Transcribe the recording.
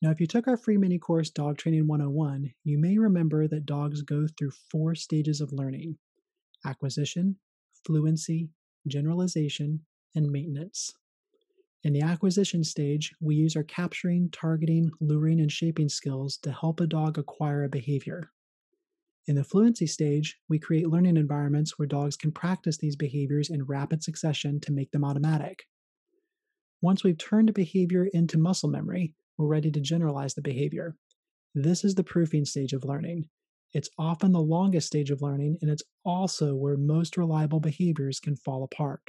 Now, if you took our free mini course Dog Training 101, you may remember that dogs go through four stages of learning acquisition, fluency, generalization, and maintenance. In the acquisition stage, we use our capturing, targeting, luring, and shaping skills to help a dog acquire a behavior. In the fluency stage, we create learning environments where dogs can practice these behaviors in rapid succession to make them automatic. Once we've turned a behavior into muscle memory, we're ready to generalize the behavior. This is the proofing stage of learning. It's often the longest stage of learning, and it's also where most reliable behaviors can fall apart.